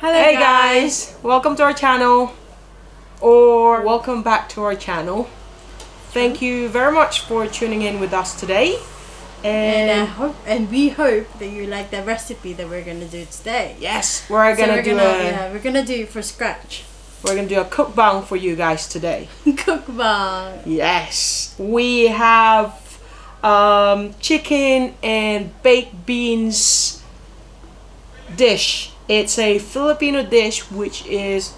Hello hey guys. guys, welcome to our channel or welcome back to our channel. Thank you very much for tuning in with us today. And, And, I hope, and we hope that you like the recipe that we're gonna do today. yes, we're gonna we're do gonna, a yeah, we're gonna do it for scratch. we're gonna do a cookbang for you guys today. Cookbang. Yes, we have um, chicken and baked beans dish. It's a Filipino dish, which is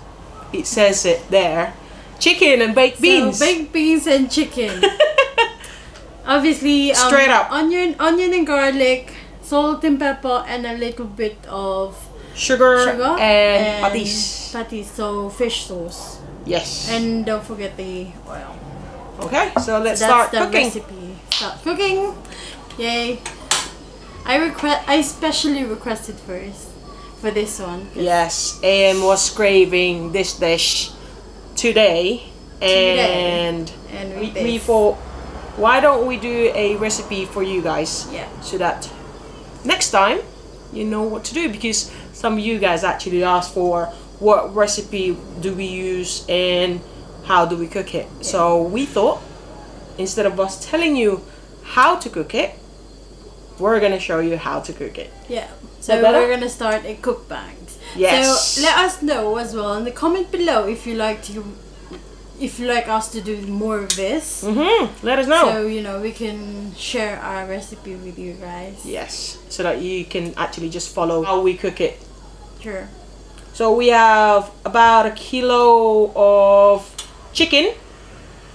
it says it there, chicken and baked beans. So baked beans and chicken. Obviously, um, Straight up. onion, onion and garlic, salt and pepper, and a little bit of sugar, sugar and, patis. patis, so fish sauce. Yes. And don't forget the oil. okay, so let's That's start the cooking. recipe. Start cooking. Yay. I request. I specially requested first for this one. Yes, AM was craving this dish today, Today. and And we, we thought, why don't we do a recipe for you guys? Yeah. So that next time you know what to do because some of you guys actually asked for what recipe do we use and how do we cook it. So we thought instead of us telling you how to cook it, we're gonna show you how to cook it. Yeah. So better? we're gonna start a cookbang. Yes. So let us know as well in the comment below if you like to, if you like us to do more of this. Mm-hmm. Let us know. So you know we can share our recipe with you guys. Yes, so that you can actually just follow how we cook it. Sure. So we have about a kilo of chicken.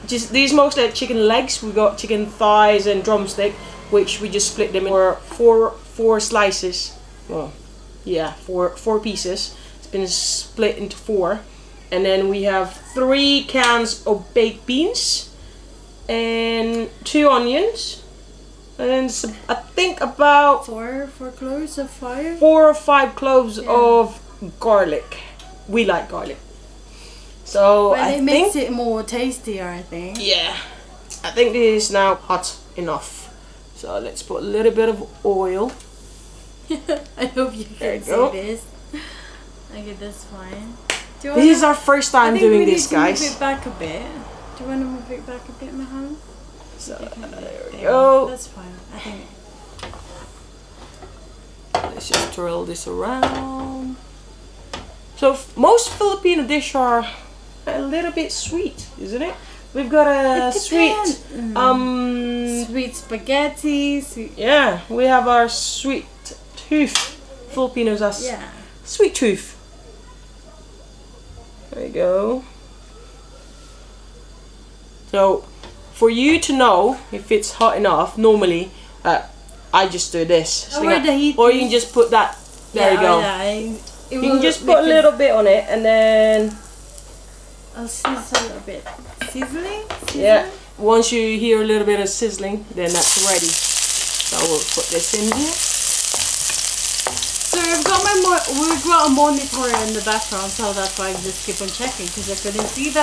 Just these mostly are chicken legs. We got chicken thighs and drumstick, which we just split them in four four slices. Well, yeah, four four pieces. It's been split into four, and then we have three cans of baked beans, and two onions, and I think about Four four cloves of fire. four or five cloves Yeah. of garlic. We like garlic. So But I it think makes it more tastier, I think. yeah, I think this is now hot enough. So let's put a little bit of oil. I hope you can you see go. this. Okay, that's fine. Do This is wanna- our first time doing we this, need to Move it back a bit. Do you want to move it back a bit, Mahan? So Okay, there we go. That's fine. I think. Let's just twirl this around. So f- most Filipino dish are a little bit sweet, isn't it? We've got a sweet. Mm. um, Sweet spaghetti. Sweet. yeah, we have our sweet tooth. Filipinos are Yeah. sweet tooth. There you go. So, for you to know if it's hot enough, normally uh, I just do this. Oh, where the heat or you can just put that. There you Yeah, go. yeah, it You can just put a little bit on it, and then I'll sizzle a little bit. Sizzling? yeah. Once you hear a little bit of sizzling, then that's ready. So we'll put this in here. So I've got my mo- we've got a monitor in the background, so that's why I just keep on checking because I couldn't see the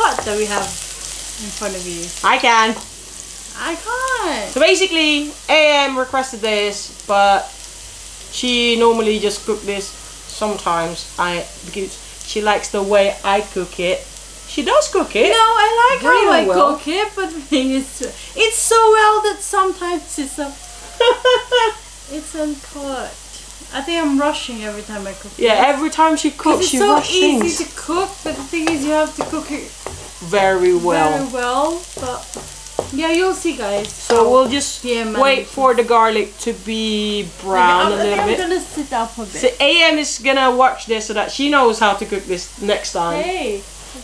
pot that we have in front of you. I can. I can't. So basically, AM requested this, but she normally just cook this sometimes. I because she likes the way I cook it. She does cook it. No, I like how Really I well. cook it, but the thing is, it's so well that sometimes it's a, it's uncut. I think I'm rushing every time I cook. yeah, it. every time she cooks, she will. it's so easy to cook, but the thing is, you have to cook it very well. very well. But yeah, you'll see, guys. So we'll just Yeah, wait for the garlic to be brown a Okay, I'm- little I'm bit. gonna sit up a bit. So AM is gonna watch this so that she knows how to cook this next time. Hey.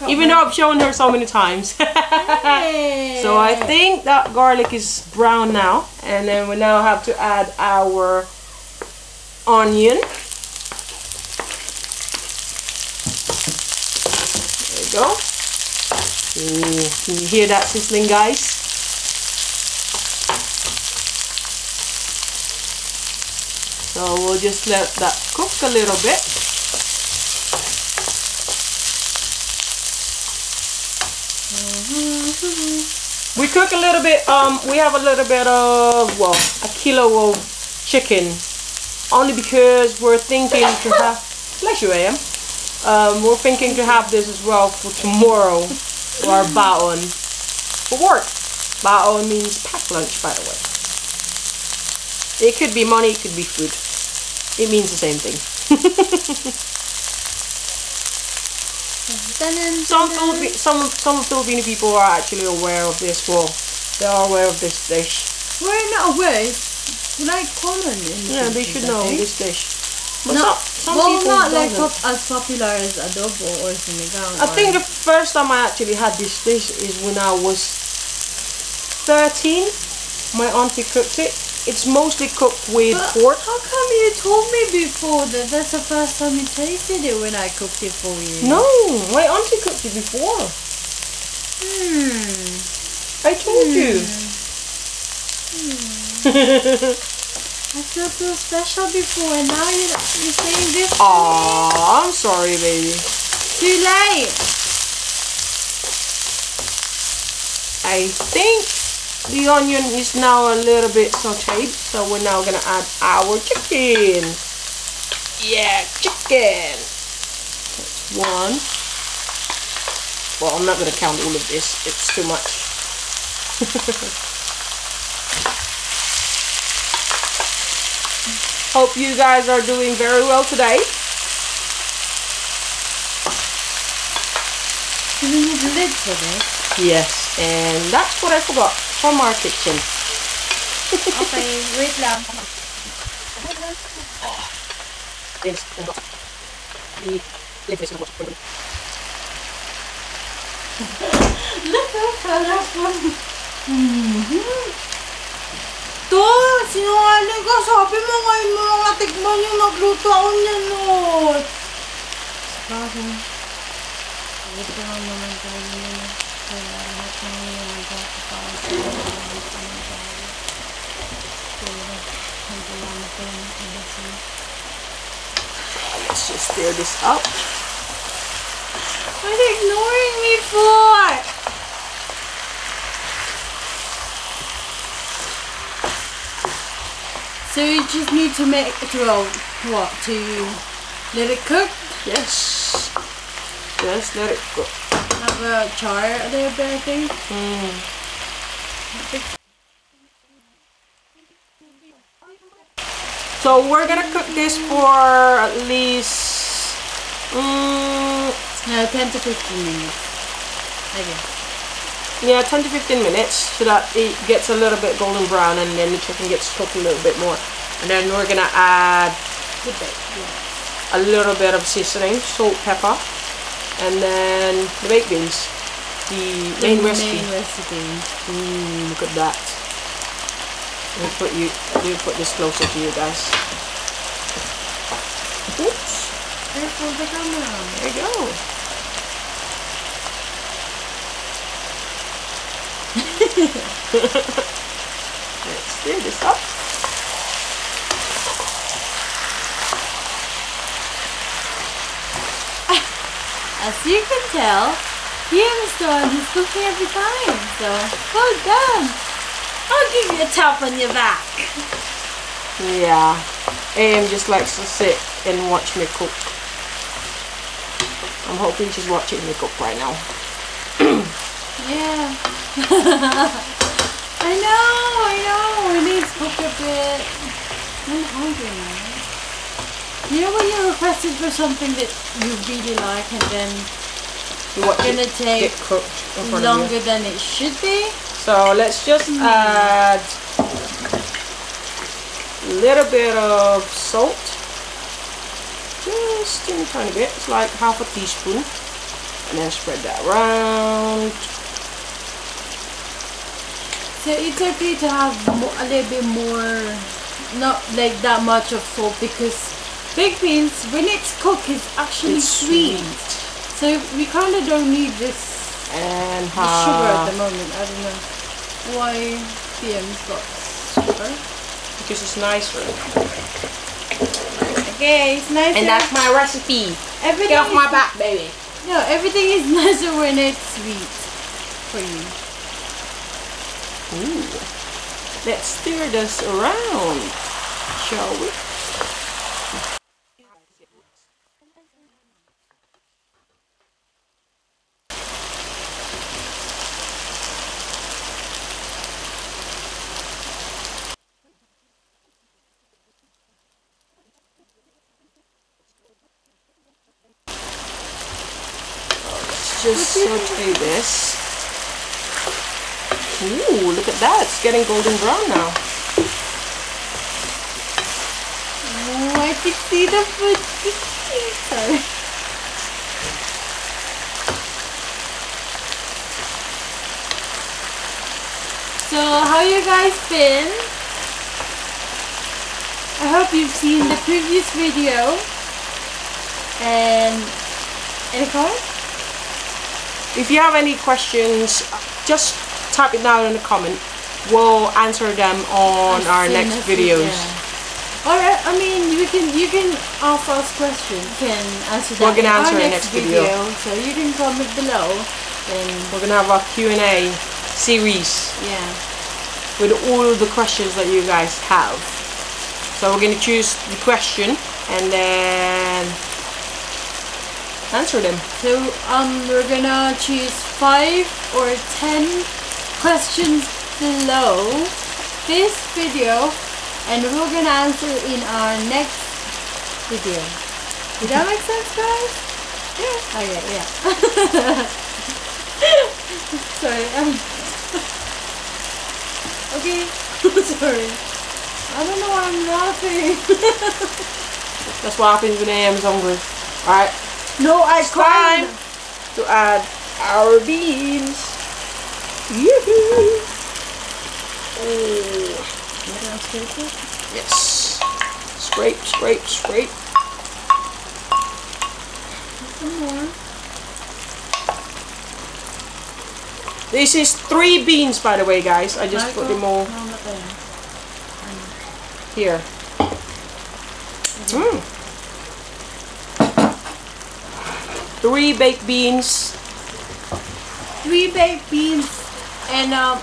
Even though I've shown her so many times. Hey. So I think that garlic is brown now, and then we now have to add our onion. There you go. Ooh, can you hear that sizzling, guys? So we'll just let that cook a little bit. We cook a little bit, um, we have a little bit of, well, a kilo of chicken. Only because we're thinking to have, Bless you, AM. Um, we're thinking to have this as well for tomorrow for our baon for work. Baon means packed lunch, by the way. It could be money, it could be food. It means the same thing. some Philippi- some some Filipino people are actually aware of this. Well, they are aware of this dish. We're not aware. Like common in Yeah, they should know this dish. But No, some, some well, people not like pop, as popular as adobo or sinigang. I think the first time I actually had this dish is when I was 13. My auntie cooked it. It's mostly cooked with But pork. How come you told me before that that's the first time you tasted it when I cooked it for you? No, my auntie cooked it before. Hmm. I told you. Hmm. I felt so special before, and now you're, you're saying this. Aw, I'm sorry, baby. Too late. I think the onion is now a little bit sauteed, so we're now gonna add our chicken. Yeah, chicken. That's one. Well, I'm not gonna count all of this. It's too much. Hope you guys are doing very well today. Do we need a lid for this? Yes, and that's what I forgot from our kitchen. Okay, wait lang. Yes. The liquid is not Look how colorful. Mm-hmm. To, sinungaling ka. Sabi mo ngayon mo mga tikman yung nagluto ako niyan, no. Bago. Ito lang naman tayo nila. Kaya lahat ng mga nagkakapain sa mga panagawa. Pero, hindi lang ito yung ibasin. Let's just stir this up. What are you ignoring me just need to make it well, what to let it cook? Yes. Just let it go. Have a char a little bit, I think. So we're gonna cook this for at least mm, No, ten to fifteen minutes. I guess. yeah 10 to 15 minutes so that it gets a little bit golden brown and then the chicken gets cooked a little bit more. And then we're gonna add Good bit. Yeah. a little bit of seasoning, salt, pepper, and then the baked beans. The main recipe. Main recipe. Mm, look at that. Let me put you. Let me put this closer to you guys. Oops. Careful the camera. There you go. Let's stir this up. As you can tell, Kim's the one who's cooking every time. So well done. I'll give you a tap on your back. Yeah. AM just likes to sit and watch me cook. I'm hoping she's watching me cook right now. Yeah. I know, I know. We need to cook a bit. I'm hungry now. You know when you requested for something that you really like and then You watch gonna take in you. longer than it should be? So let's just hmm. add a little bit of salt. Just in a tiny bit. It's like half a teaspoon. And then spread that around. So it's okay to have a little bit more, not like that much of salt because baked beans, when it's cooked, it's actually It's sweet. So we kind of don't need this And the sugar at the moment. I don't know why PM's got sugar. because it's nicer. Okay, it's nice. And that's my recipe. everything Get off my back, baby. No, everything is nicer when it's sweet for you. Ooh. Let's stir this around, shall we? just saute this. Ooh, look at that. It's getting golden brown now. Oh, I see the food. Sorry. So, how you guys been? I hope you've seen the previous video. And any comments? If you have any questions, just type it down in the comment. We'll answer them on our As soon next videos. can. Or I mean, you can you can ask us questions. You can answer that We're gonna in answer our in next next video. So you can comment below. And We're gonna have our Q&A series yeah. with all the questions that you guys have. So we're gonna choose the question and then answer them. So um, we're gonna choose five or ten questions below this video, and we're gonna answer in our next video. Did that make sense, guys? Yeah. Okay. Yeah. Sorry. Um. okay. Sorry. I don't know why I'm laughing. That's what happens when I am hungry. Alright, no, I it's time can't. to add our beans. Yoo-hoo. Yes. Scrape, scrape, scrape. Some more. This is three beans, by the way, guys. I just put them all No, here. Mm. Three baked beans. Three baked beans and um,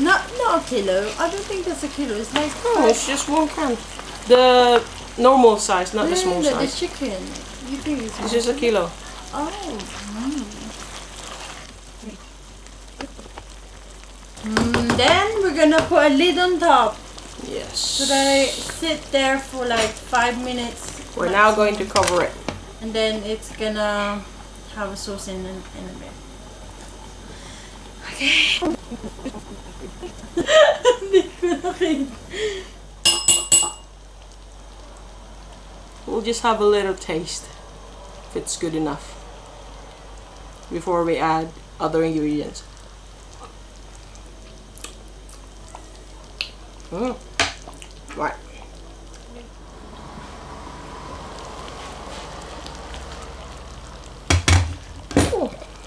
not not a kilo. I don't think that's a kilo. It's like Oh, it's just one can. The normal size, not the small no, the size. chicken. You think it's This is a kilo. Oh. Mm, then we're gonna put a lid on top Yes. so that it sit there for like five minutes. We're now going to cover it. and then it's gonna have a sauce in in, in a bit. Okay. We'll just have a little taste if it's good enough before we add other ingredients. Mm. Right.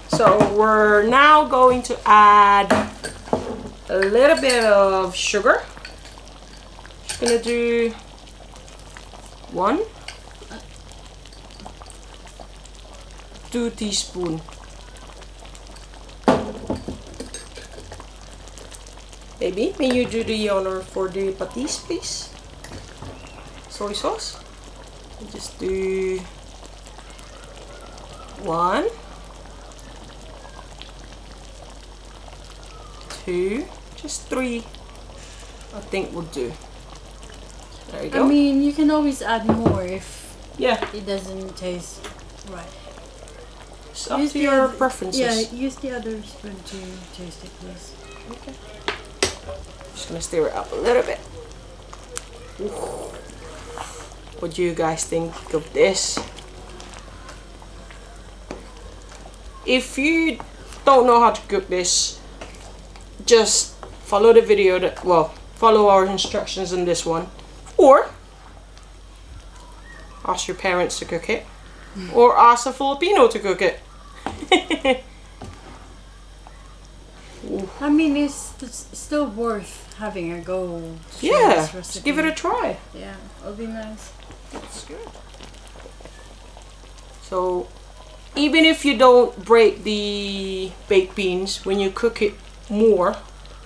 So we're now going to add a little bit of sugar. Just gonna do one, two teaspoon. Baby, may you do the honor for the patis, please? Soy sauce. Just do one, two, just three. I think will do. There you go. I mean, you can always add more if yeah, it doesn't taste right. it's up Use to the your other- preferences. Yeah, use the other spoon to taste it, please. Okay. Just gonna stir it up a little bit. Ooh. What do you guys think of this? If you don't know how to cook this, just follow the video that well, follow our instructions in this one. Or ask your parents to cook it. Hmm. Or ask a Filipino to cook it. I mean, it's, it's still worth having a go. to yeah, just give it a try. Yeah, it'll be nice. That's good. So, even if you don't break the baked beans, when you cook it more,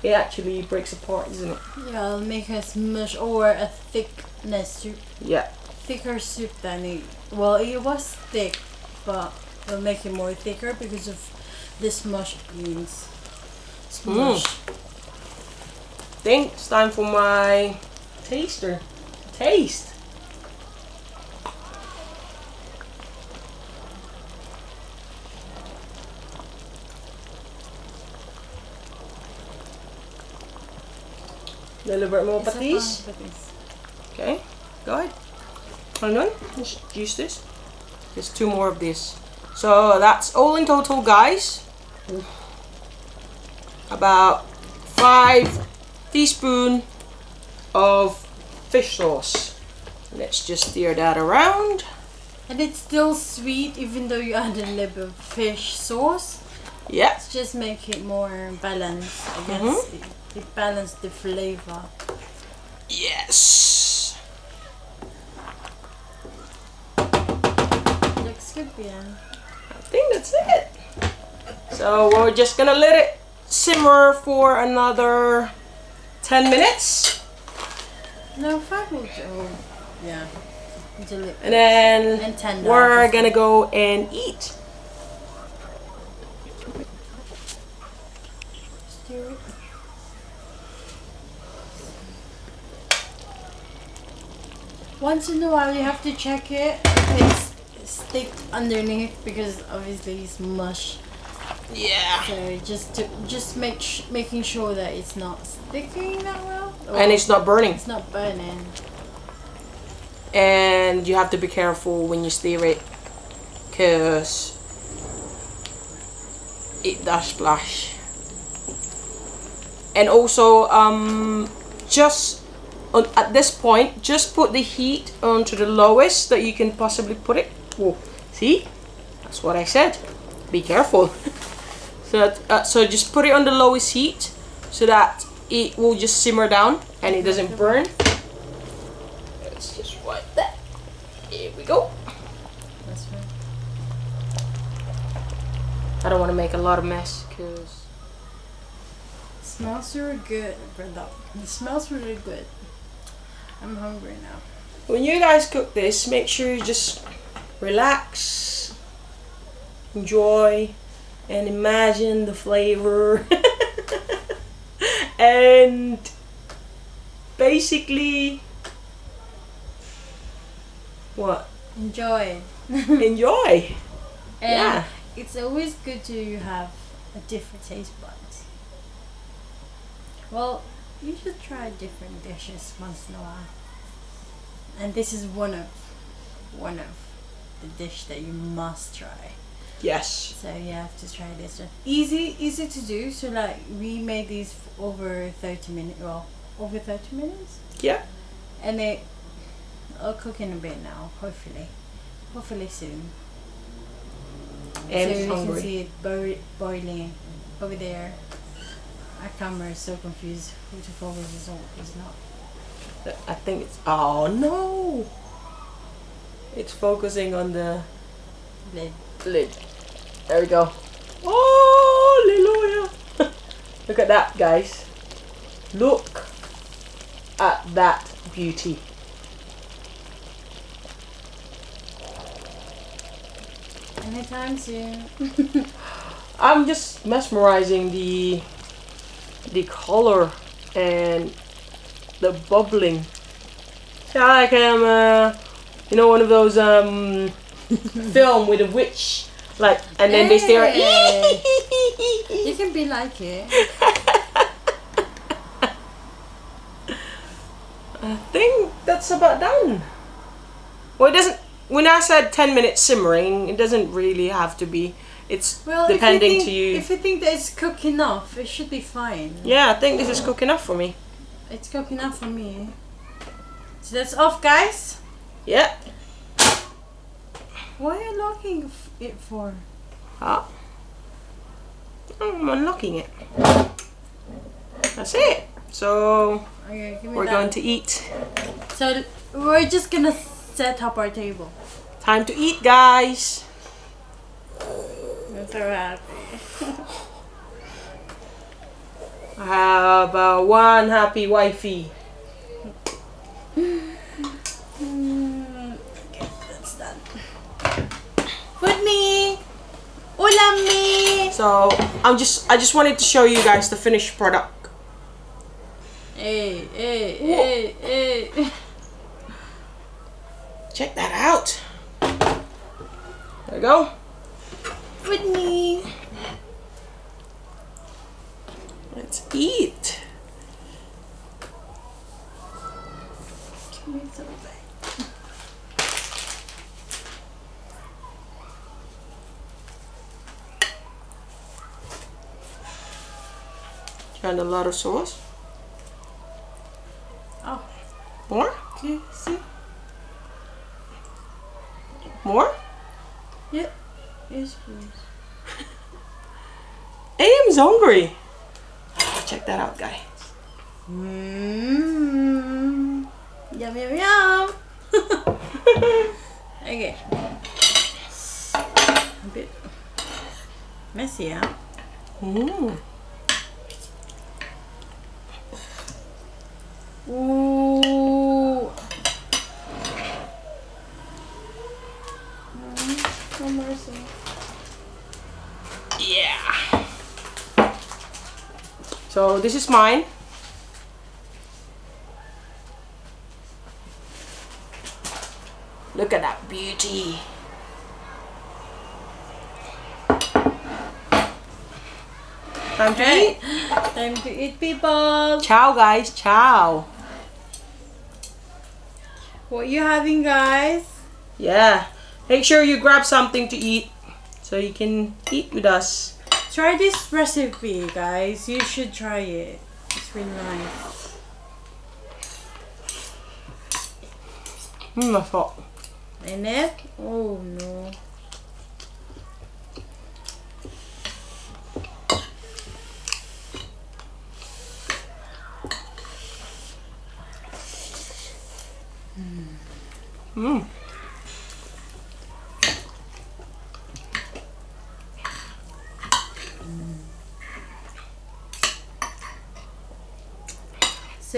it actually breaks apart, doesn't it? Yeah, it'll make a smush or a thickness soup. Yeah. Thicker soup than it. Well, it was thick, but it'll make it more thicker because of the smushed beans. Smush. Mm. think it's time for my taster. Taste. Deliver more Isa pa, patis. patis. Okay, go ahead. Hold on, just use this. There's two more of this. So that's all in total, guys. About five teaspoon of fish sauce. Let's just stir that around. And it's still sweet even though you add a little bit of fish sauce. Yeah, It's just make it more balanced. I guess Mhm. it, it balance the flavor. yes. Looks good, yeah. I think that's it. So we're just gonna let it simmer for another 10 minutes. No, five do. Oh, yeah. And then And we're gonna go and eat. stir it. Once in a while, you have to check it if it's stick underneath because obviously it's mush. Yeah. So just to just make sh- making sure that it's not sticking that well. And it's not burning. it's not burning. And you have to be careful when you stir it because it does splash. And also, um, just at this point, just put the heat onto the lowest that you can possibly put it. Whoa. See? That's what I said. Be careful. so, that, uh, so just put it on the lowest heat so that it will just simmer down and it doesn't burn. Let's just wipe that. Here we go. That's right. I don't want to make a lot of mess because smells really good, brother. It smells really good. I'm hungry now. when you guys cook this, make sure you just relax, enjoy, and imagine the flavor. and basically, what? Enjoy. Enjoy. And Yeah. it's always good to have a different taste buds. Well, you should try different dishes once in a while. And this is one of one of the dish that you must try. Yes. So you have to try this one. Easy, easy to do. So like we made these over thirty minutes. Well, over thirty minutes, Yeah. and they are cooking a bit now. Hopefully, hopefully soon. And so you can see it boi- boiling over there. Our camera is so confused who to focus is on, is not. I think it's. Oh no! It's focusing on the Lid. lid. There we go. Oh, hallelujah! Look at that, guys. Look at that beauty. Anytime soon. I'm just mesmerizing the the color and the bubbling. Yeah, like um, uh, you know, one of those um, film with a witch, like, and then they stare. you can be like it. I think that's about done. Well, it doesn't. When I said ten minutes simmering, it doesn't really have to be. It's Well, depending if you think, to you. If you think that it's cooked enough, it should be fine. yeah, I think this is cooked enough for me. It's cooked enough for me. So that's off, guys. Yeah. Why are you locking it for? Ah. I'm unlocking it. That's it. So Okay, we're that. going to eat. So we're just gonna set up our table. Time to eat, guys. Happy. I have uh, one happy wifey. Mm, okay, that's done. Food me! Ulam me! So I'm just I just wanted to show you guys the finished product. Hey, hey, hey, hey. Check that out. There we go. Food me! Let's eat. me something. And a lot of sauce. Oh, More? okay, see? More? Yeah. Yes, please. AM's hungry. Check that out, guys. Mmm. Yum, yum, yum. okay. A bit messy, huh? Mm. Ooh. Mm, no mercy. Yeah. So this is mine. Look at that beauty. Time to eat. Time to eat, people. Ciao, guys. Ciao. What you having, guys? Yeah. Make sure you grab something to eat so you can eat with us. Try this recipe, guys. You should try it. It's really nice. Hmm, I thought. And it? Oh no. Hmm.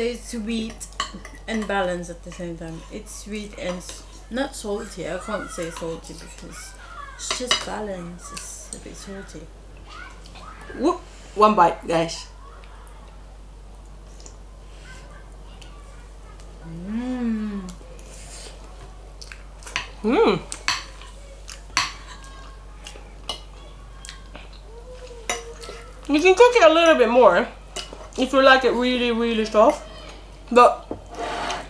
It's sweet and balanced at the same time. It's sweet and not salty. I can't say salty because it's just balanced. It's a bit salty. Whoop. One bite, guys. Mmm. Hmm. You can cook it a little bit more if you like it really, really soft. But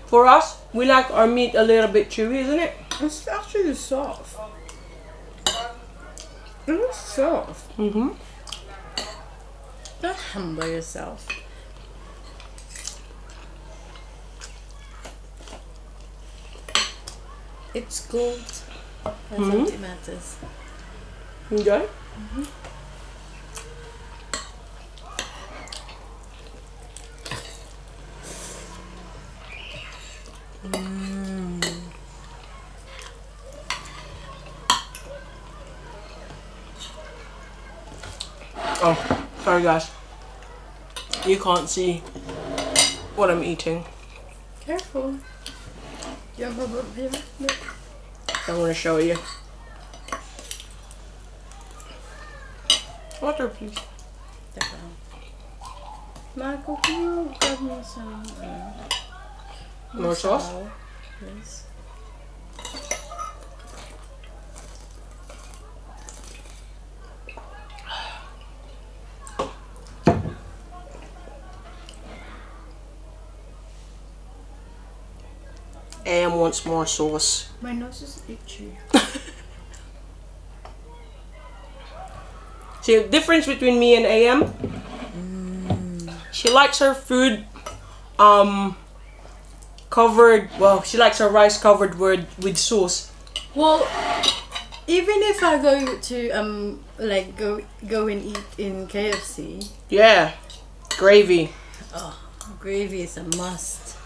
for us, we like our meat a little bit chewy, isn't it? It's actually soft. It's soft. Mm-hmm. Don't humble yourself. It's gold. That's Mhm. what it matters. Enjoy. Oh, sorry guys. You can't see what I'm eating. Careful. You have rubber paper? No. I want to show you. Water, please. Take it out. Michael, can you grab me some uh, More sauce? towel, please? Am wants more sauce. My nose is itchy. See the difference between me and AM? She likes her food um covered well, she likes her rice covered with with sauce. Well, even if I go to um like go go and eat in KFC, Yeah. Gravy. oh, gravy is a must.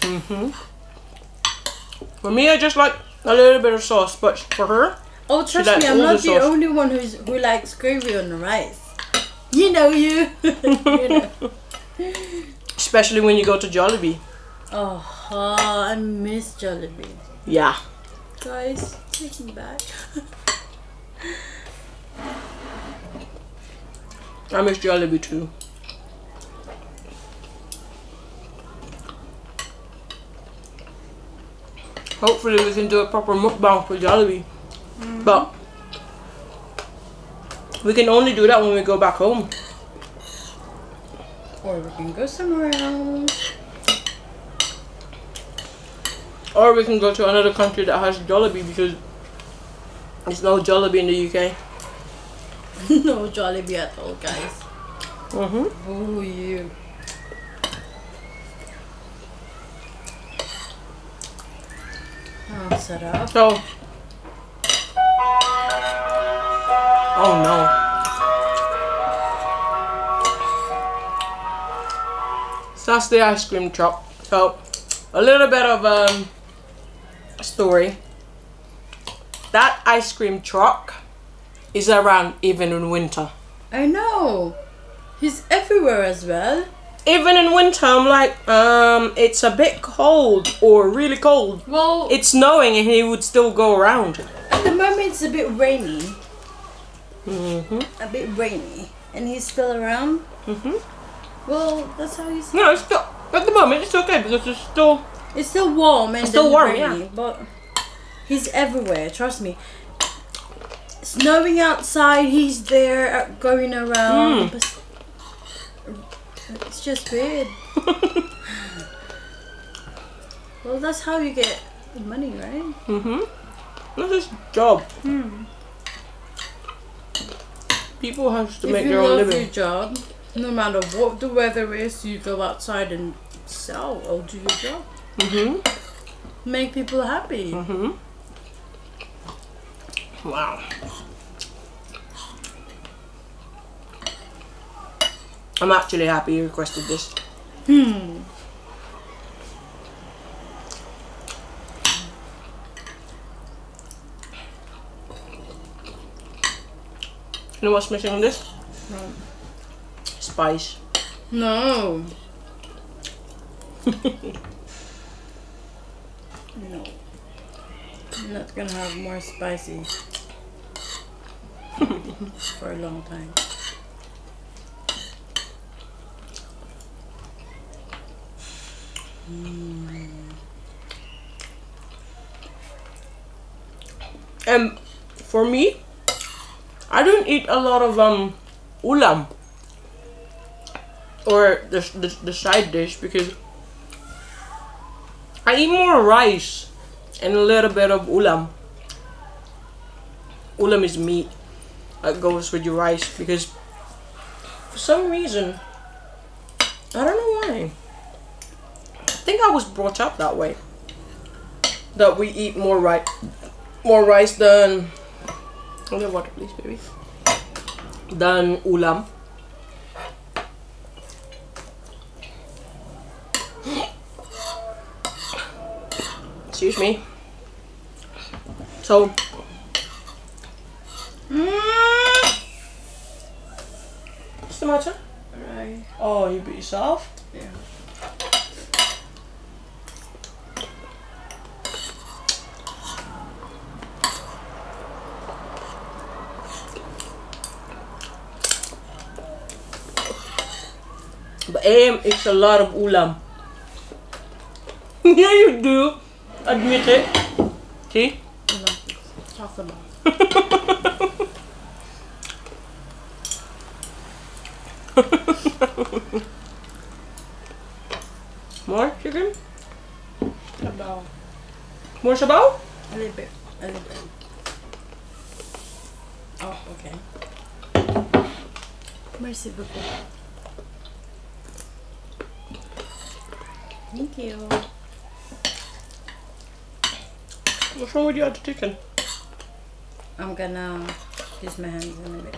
Mm-hmm. For me I just like a little bit of sauce, but for her, Oh, trust me, I'm not the the only one who's who likes gravy on the rice. You know you. you know. especially when you go to Jollibee. Oh, oh, I miss Jollibee. Yeah. Guys, take me back. I miss Jollibee too. Hopefully we can do a proper mukbang for Jollibee. But we can only do that when we go back home. Or we can go somewhere else. Or we can go to another country that has Jollibee because there's no Jollibee in the UK. no Jollibee at all, guys. Mm-hmm. You. Oh, sarap. So. Oh no. So that's the ice cream truck. So, a little bit of um, a story. That ice cream truck is around even in winter. I know. He's everywhere as well. Even in winter, I'm like, um, it's a bit cold or really cold. Well, It's snowing and he would still go around. at the moment it's a bit rainy. hmm A bit rainy. And he's still around. hmm Well, that's how he's. No, it's still at the moment it's okay because it's still It's still warm and It's still warm, rainy, yeah. but he's everywhere. Trust me. Snowing outside, he's there uh, going around. Mm. It's just weird. Well, that's how you get the money, right? mm-hmm. That's his job. Hmm. People have to if make their own living. If you love your job, no matter what the weather is, you go outside and sell or do your job. Mm-hmm. Make people happy. Mm-hmm. Wow. I'm actually happy you requested this. Hmm. You know what's missing on this? No. Spice. No. no. I'm not gonna have more spicy for a long time. And for me, I don't eat a lot of um ulam or the, the, the side dish because I eat more rice and a little bit of ulam. Ulam is meat that goes with your rice because for some reason I don't know why. I think I was brought up that way. That we eat more rice more rice than okay water please baby than ulam excuse me so Mm. what's the matter Right. oh you beat yourself Yeah. AM eats a lot of ulam yeah you do admit it see Talk about. more chicken About more sabaw a little bit. A little bit. Oh, okay. Merci beaucoup. Thank you. what's wrong with your other chicken I'm gonna use my hands in a bit.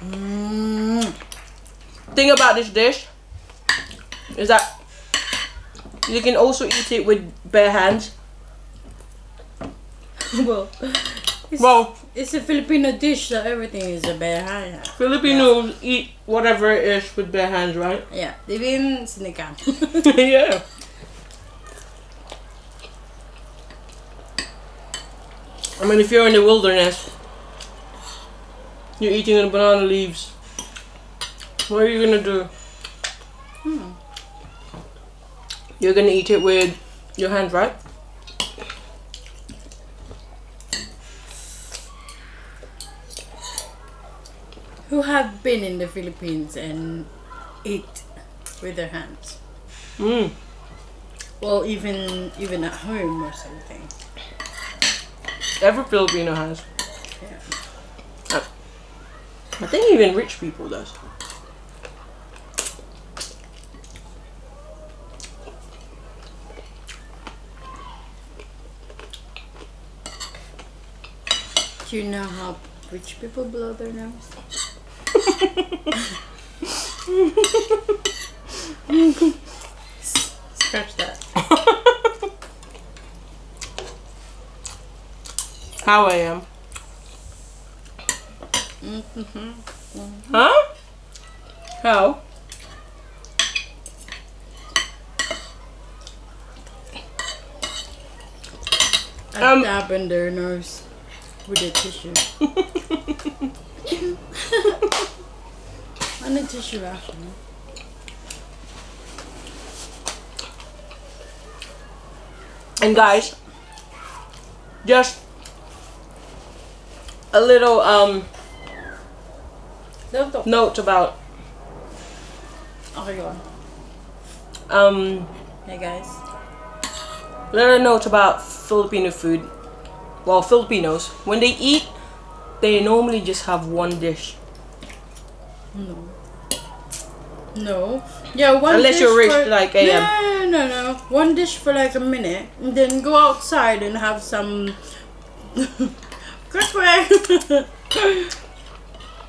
Mm. thing about this dish is that you can also eat it with bare hands. well, it's, Well, it's a Filipino dish, so everything is a bare hand. Filipinos eat whatever it is with bare hands, right? Yeah, even sinigang. yeah. I mean, if you're in the wilderness, you're eating the banana leaves. What are you gonna do? Hmm. You're gonna eat it with your hands, right? Who have been in the Philippines and eat with their hands. Mm. Well, even even at home or something. Every Filipino has. Yeah. I think even rich people does. Do you know how rich people blow their nose? Scratch that. How I am. Mm-hmm. Huh? How? I Um, dab in their nose with a tissue. and a tissue actually. And guys, just a little um note about Okay, go on. um Hey guys. little note about Filipino food. Well, Filipinos when they eat, they normally just have one dish. No. No. Yeah, one Unless dish you're rich for, like I no. No, no, no. One dish for like a minute, and then go outside and have some. Quick, quick.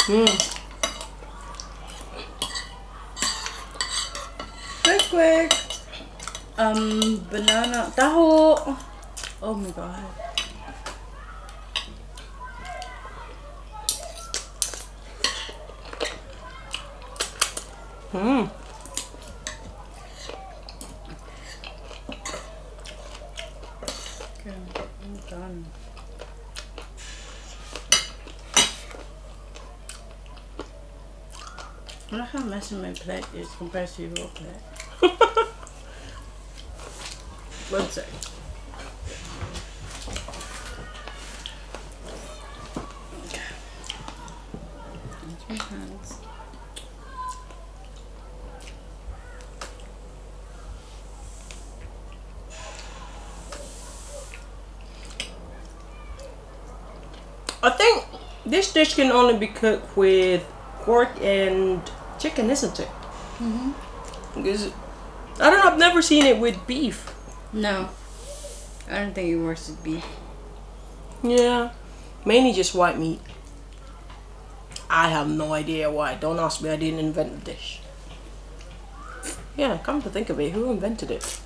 Mm. quick, quick. Um, banana taho. Oh my god. Mm. Okay, I'm done. I Look how messy my plate is compared to your plate. One sec. Use my hands. I think this dish can only be cooked with pork and chicken, isn't it? Mm-hmm. Because I don't know. I've never seen it with beef. No. I don't think it works with beef. Yeah, mainly just white meat. I have no idea why. Don't ask me. I didn't invent the dish. Yeah, come to think of it, who invented it?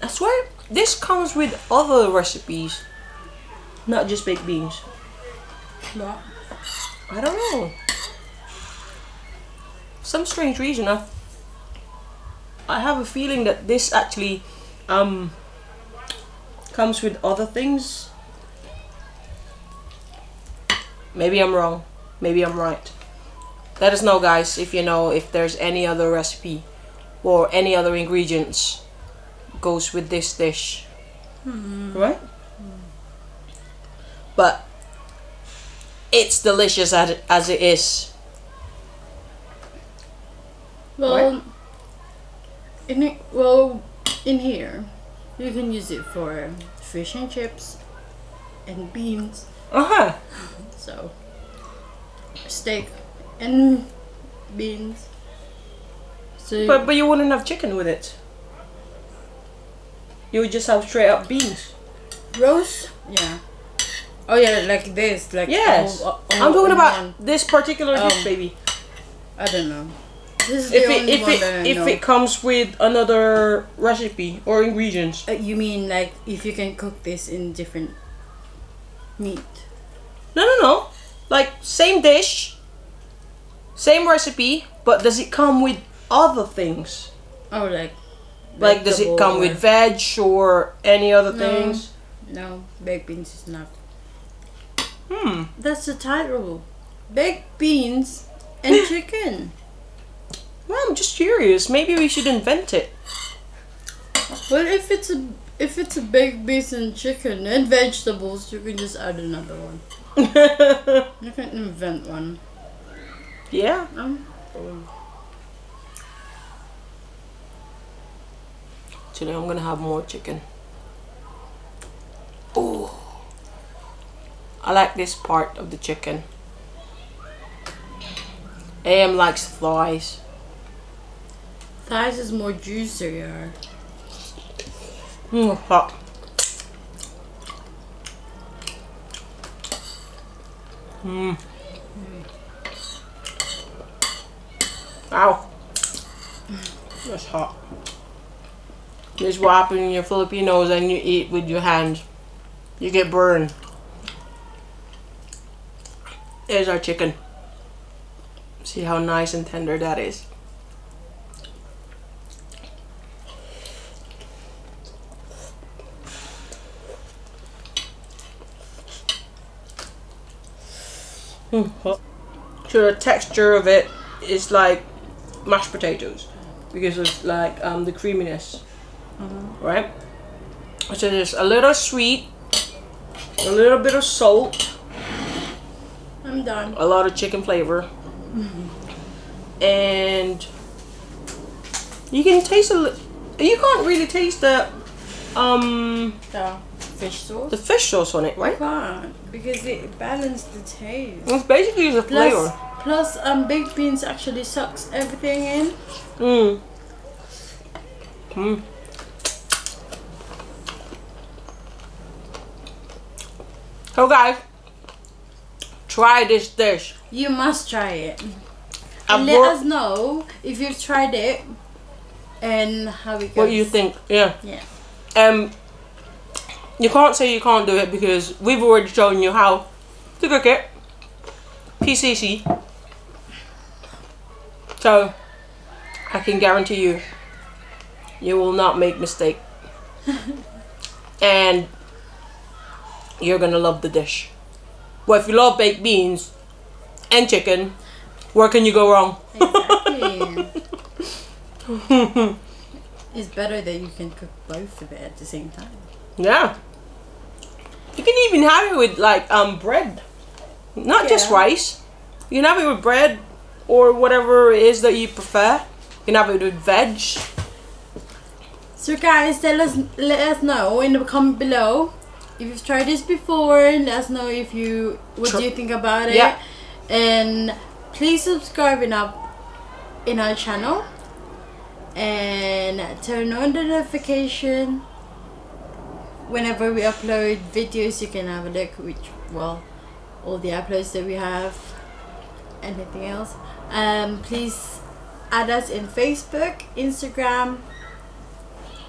I swear this comes with other recipes, not just baked beans. No. I don't know. Some strange reason I I have a feeling that this actually um comes with other things. Maybe I'm wrong. Maybe I'm right. Let us know guys if you know if there's any other recipe or any other ingredients goes with this dish. Right? But it's delicious as it, as it is. Well, in it, well, in here, you can use it for fish and chips and beans. Uh huh. So, steak and beans. So, But but you wouldn't have chicken with it. You would just have straight up beans. roast, yeah. Oh yeah, like this, like Yes. all- all I'm talking in about one. this particular dish, Um, baby. I don't know. This is If it if it if know. it comes with another recipe or ingredients. Uh, you mean like if you can cook this in different meat? No no no. Like same dish, same recipe, but does it come with other things? Oh, like Like does it come with veg or any other No. things? No, baked beans is not. Hmm. That's the title. Baked beans and chicken. Well, I'm just curious. Maybe we should invent it. Well, if it's a if it's a baked beans and chicken and vegetables, you can just add another one. You can invent one. Yeah. Um, Today I'm gonna have more chicken. Oh, I like this part of the chicken. AM likes thighs. thighs is more juicier. Mm, hot. Mm. Ow. That's hot. Is what you're Filipinos and you eat with your hands. You get burned. There's our chicken. See how nice and tender that is. Mm. So the texture of it is like mashed potatoes because of like um, the creaminess, right? So there's a little sweet, a little bit of salt, I'm done. a lot of chicken flavor, and you can taste a. You can't really taste the um The fish sauce. the fish sauce on it, right? can't because it balanced the taste. It's basically the Plus, flavor. plus, um, baked beans actually sucks everything in. Mm. Mm. So guys, try this dish. You must try it. And let us know if you've tried it and how it goes. What you think? Yeah. Yeah. Um, you can't say you can't do it because we've already shown you how to cook it. PCC. So, I can guarantee you, you will not make mistake. and you're gonna love the dish. Well, if you love baked beans and chicken, where can you go wrong? Exactly. it's better that you can cook both of it at the same time. Yeah. You can even have it with like um bread. Not just rice. You can have it with bread or whatever it is that you prefer. You can have it with veg. So guys, tell us, let us know in the comment below if you've tried this before. Let us know if you what Tr- do you think about it. Yeah. and please subscribe in our in our channel and turn on the notification whenever we upload videos. You can have a look which well all the uploads that we have. Anything else? Um, please add us in Facebook, Instagram.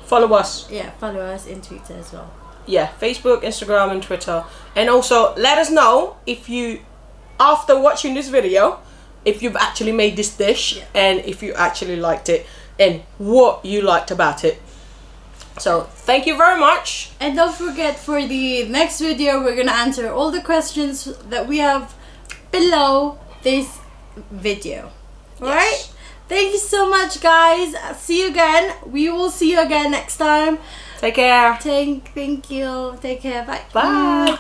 Follow us. Yeah, follow us in Twitter as well. Yeah, Facebook, Instagram and Twitter. And also let us know if you after watching this video if you've actually made this dish Yeah. and if you actually liked it and what you liked about it. So, thank you very much. And don't forget for the next video, we're gonna answer all the questions that we have below this video. Alright? Thank you so much, guys. See you again. We will see you again next time. Take care. Thank, thank you. Take care. Bye. Bye.